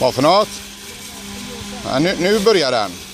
Vad för något? Ja, nu, nu börjar den.